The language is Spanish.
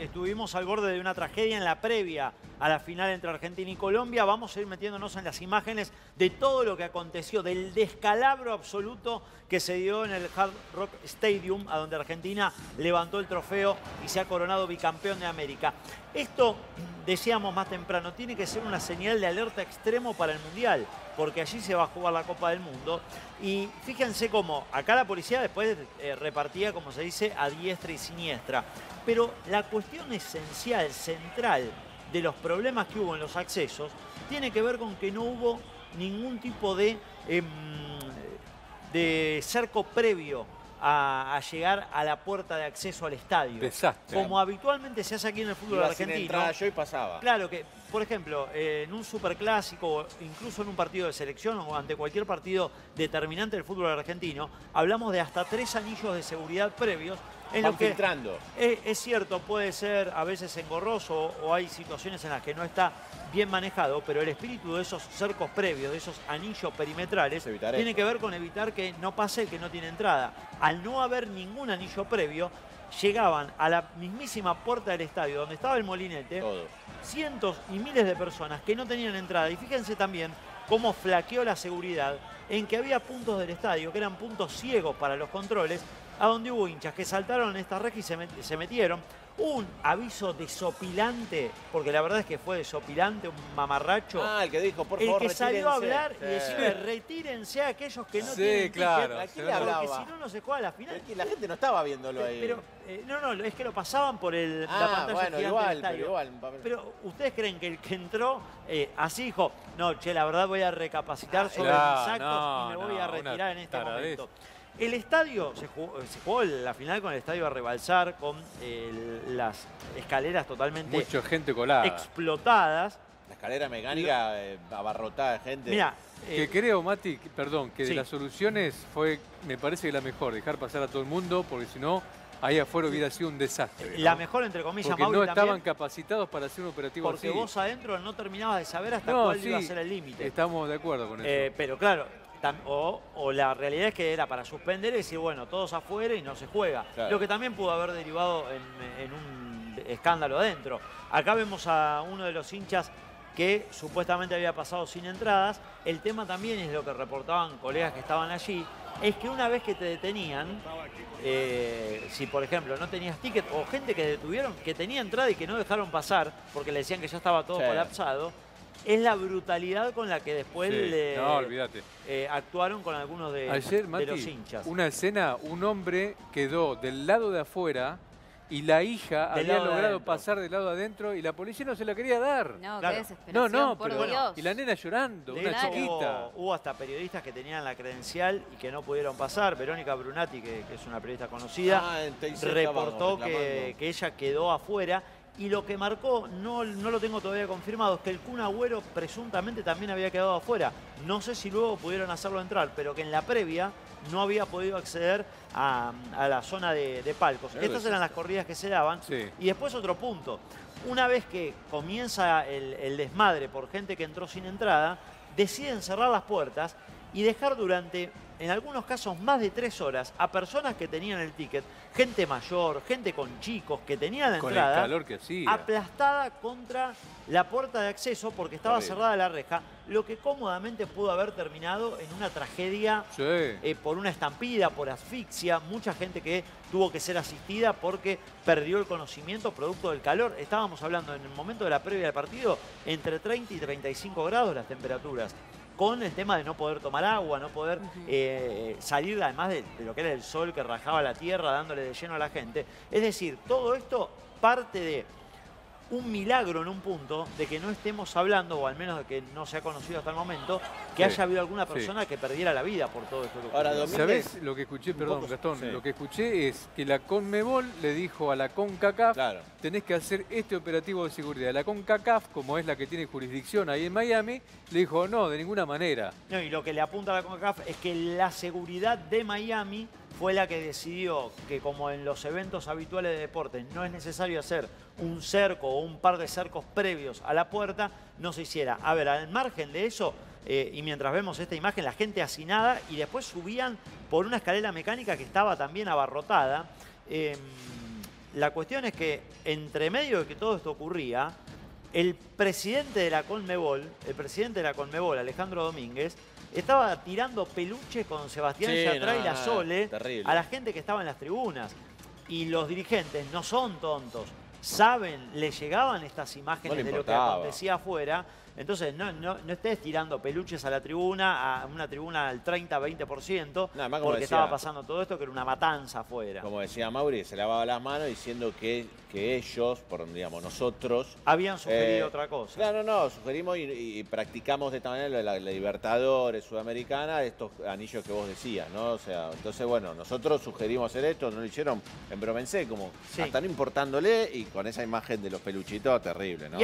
estuvimos al borde de una tragedia en la previa a la final entre Argentina y Colombia. Vamos a ir metiéndonos en las imágenes de todo lo que aconteció, del descalabro absoluto que se dio en el Hard Rock Stadium, a donde Argentina levantó el trofeo y se ha coronado bicampeón de América. Esto, decíamos más temprano, tiene que ser una señal de alerta extremo para el Mundial, porque allí se va a jugar la Copa del Mundo. Y fíjense cómo acá la policía después eh, repartía, como se dice, a diestra y siniestra. Pero la cuestión esencial, central, de los problemas que hubo en los accesos, tiene que ver con que no hubo ningún tipo de, em, de cerco previo a, llegar a la puerta de acceso al estadio. Desastre. Como habitualmente se hace aquí en el fútbol Iba argentino. Sin entrada yo y pasaba. Claro que, por ejemplo, eh, en un superclásico, incluso en un partido de selección o ante cualquier partido determinante del fútbol argentino, hablamos de hasta tres anillos de seguridad previos. Van lo que filtrando. es, es cierto, puede ser a veces engorroso o hay situaciones en las que no está bien manejado, pero el espíritu de esos cercos previos, de esos anillos perimetrales, Es evitar tiene que ver con evitar que no pase el que no tiene entrada. Al no haber ningún anillo previo, llegaban a la mismísima puerta del estadio donde estaba el molinete cientos y miles de personas que no tenían entrada. Y fíjense también cómo flaqueó la seguridad en que había puntos del estadio que eran puntos ciegos para los controles, a donde hubo hinchas que saltaron en esta reja y se, met- se metieron. Un aviso desopilante, porque la verdad es que fue desopilante, un mamarracho. Ah, el que dijo, por el favor, que salió a hablar y Sí. decirle retírense a aquellos que no Sí, tienen claro, ticket, ¿A quién se le nota. porque si no, no se juega la final. Es que la gente no estaba viéndolo ahí. Pero, eh, no, no, es que lo pasaban por el, la ah, pantalla bueno, gigante igual, del estadio. pero igual. Pero ustedes creen que el que entró eh, así dijo, no, che, la verdad voy a recapacitar sobre claro, mis actos no, y me voy no, a retirar en este momento. El estadio, se jugó, se jugó la final con el estadio a rebalsar, con eh, las escaleras totalmente Mucha gente colada. explotadas. La escalera mecánica eh, abarrotada de gente. Mira, Que eh, creo, Mati, que- perdón, que Sí. de las soluciones fue, me parece que la mejor, dejar pasar a todo el mundo, porque si no, ahí afuera hubiera sido un desastre. la mejor entre comillas, Porque Mauri, no estaban también, capacitados para hacer un operativo porque así. vos adentro no terminabas de saber hasta No, cuál iba a ser el límite. Estamos de acuerdo con eso. Eh, pero claro, o, o la realidad es que era para suspender y decir, bueno, todos afuera y no se juega. Claro. Lo que también pudo haber derivado en, en un escándalo adentro. Acá vemos a uno de los hinchas que supuestamente había pasado sin entradas. El tema también es lo que reportaban colegas que estaban allí, es que una vez que te detenían, eh, si por ejemplo no tenías ticket o gente que detuvieron, que tenía entrada y que no dejaron pasar porque le decían que ya estaba todo Sí. colapsado, es la brutalidad con la que después Sí, le, No, olvídate. eh, actuaron con algunos de, Ayer, de Mati, los hinchas. una escena, un hombre quedó del lado de afuera y la hija Del había logrado adentro. pasar del lado adentro y la policía no se la quería dar. No, Claro. qué No, desesperación, no, por pero Dios. y la nena llorando, De una hecho, chiquita. Hubo, hubo hasta periodistas que tenían la credencial y que no pudieron pasar. Verónica Brunati, que, que es una periodista conocida, Ah, reportó que ella quedó afuera. Y lo que marcó, no, no lo tengo todavía confirmado, es que el Kun Agüero presuntamente también había quedado afuera. No sé si luego pudieron hacerlo entrar, pero que en la previa no había podido acceder a, a la zona de, de palcos. Claro, Estas eran las corridas que se daban. Sí. Y después otro punto. Una vez que comienza el, el desmadre por gente que entró sin entrada, deciden cerrar las puertas y dejar durante, en algunos casos, más de tres horas a personas que tenían el ticket, gente mayor, gente con chicos que tenían la Con el entrada, calor que hacía. aplastada contra la puerta de acceso porque estaba cerrada la reja, lo que cómodamente pudo haber terminado en una tragedia Sí. eh, por una estampida, por asfixia, mucha gente que tuvo que ser asistida porque perdió el conocimiento producto del calor. Estábamos hablando en el momento de la previa del partido entre 30 y 35 grados las temperaturas. Con el tema de no poder tomar agua, no poder eh, salir además de, de lo que era el sol que rajaba la tierra dándole de lleno a la gente. Es decir, todo esto parte de un milagro en un punto de que no estemos hablando, o al menos de que no se ha conocido hasta el momento, que Sí, haya habido alguna sí. persona que perdiera la vida por todo esto. que Ahora. Domínguez, ¿Sabés lo que escuché? Perdón, poco- Gastón. sí. Lo que escuché es que la Conmebol le dijo a la CONCACAF Claro. tenés que hacer este operativo de seguridad. La CONCACAF, como es la que tiene jurisdicción ahí en Miami, le dijo no, de ninguna manera. No, y lo que le apunta a la CONCACAF es que la seguridad de Miami fue la que decidió que como en los eventos habituales de deportes no es necesario hacer un cerco o un par de cercos previos a la puerta, no se hiciera. A ver, al margen de eso, eh, y mientras vemos esta imagen, la gente hacinada y después subían por una escalera mecánica que estaba también abarrotada. eh, La cuestión es que entre medio de que todo esto ocurría, el presidente de la Conmebol, el presidente de la Conmebol, Alejandro Domínguez, estaba tirando peluches con Sebastián Sí, Yatra y la Sole terrible. a la gente que estaba en las tribunas. Y los dirigentes no son tontos, saben, le llegaban estas imágenes No de lo que acontecía afuera. Entonces, no, no, no estés tirando peluches a la tribuna, a una tribuna al 30-20%, No, porque decía- estaba pasando todo esto, que era una matanza afuera. Como decía Mauri, se lavaba las manos diciendo que, que ellos, por digamos nosotros... Habían sugerido eh, otra cosa. Claro, no, sugerimos y, y practicamos de esta manera la, la Libertadores Sudamericana, estos anillos que vos decías, ¿no? O sea, entonces, bueno, nosotros sugerimos hacer esto, no lo hicieron en Bromense, como Sí. hasta no importándole y con esa imagen de los peluchitos, terrible, ¿no?